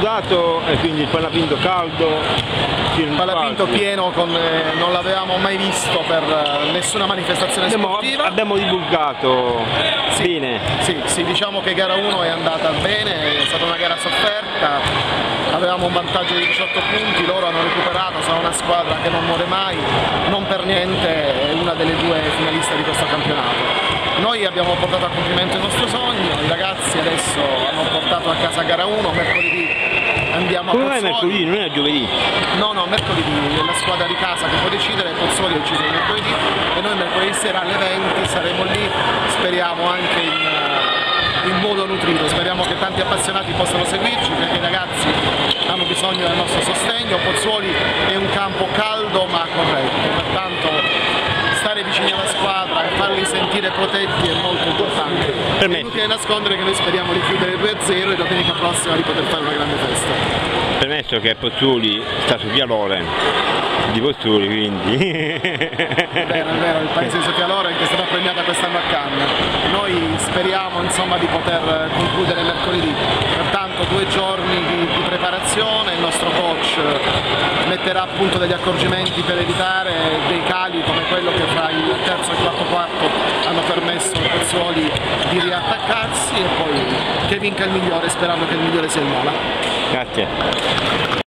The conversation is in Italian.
sudato e quindi il palapinto caldo. Il palapinto pieno con, eh, non l'avevamo mai visto per eh, nessuna manifestazione abbiamo, sportiva. Abbiamo divulgato sì, bene. Sì, sì, diciamo che gara 1 è andata bene, è stata una gara sofferta, avevamo un vantaggio di 18 punti, loro hanno recuperato, sono una squadra che non muore mai, non per niente è una delle due finaliste di questo campionato. Noi abbiamo portato a compimento il nostro sogno, i ragazzi adesso hanno portato a casa gara 1, mercoledì andiamo Come a mai Pozzuoli. mercoledì, non è giovedì? No, no, mercoledì è la squadra di casa che può decidere, deciso il mercoledì e noi mercoledì sera alle 20 saremo lì, speriamo anche in, eh, in modo nutrito, speriamo che tanti appassionati possano seguirci perché i ragazzi hanno bisogno del nostro sostegno, Pozzuoli è un campo caldo sentire protetti è molto importante. Per È me. inutile nascondere che noi speriamo di chiudere 2-0 e domenica prossima di poter fare una grande festa. Premesso che Pozzuoli sta su Vialore di Pozzuoli, quindi. È vero, è vero, il paese di Sofia Loren che è stata premiata quest'anno a Cannes. Noi speriamo insomma di poter concludere mercoledì, pertanto due giorni di, di preparazione, il nostro coach metterà a punto degli accorgimenti per evitare dei cali come quello che fra il terzo e il quarto quarto hanno Pozzuoli di riattaccarsi e poi che vinca il migliore sperando che il migliore sia il Mola. Grazie.